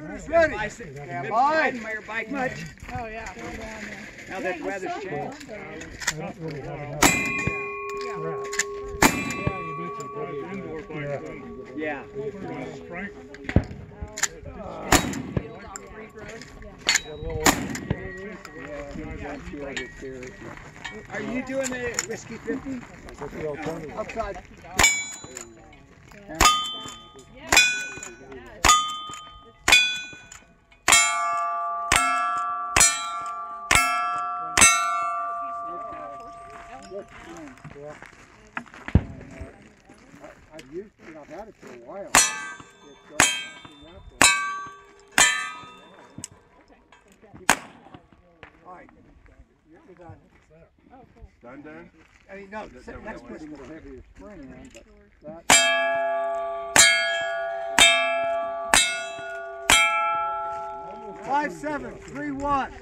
Shooters ready. Bicycle. Stand Been by. riding my bike much. Oh, yeah. Now that weather's changed. I don't really have enough strap. Indoor bike thing. Yeah. Strength. Are you doing the whiskey 50? What's the alternative? Yeah. I've used it, I've had it for a while. It's, uh, All right. Done. Done? I. Five, seven, three, one.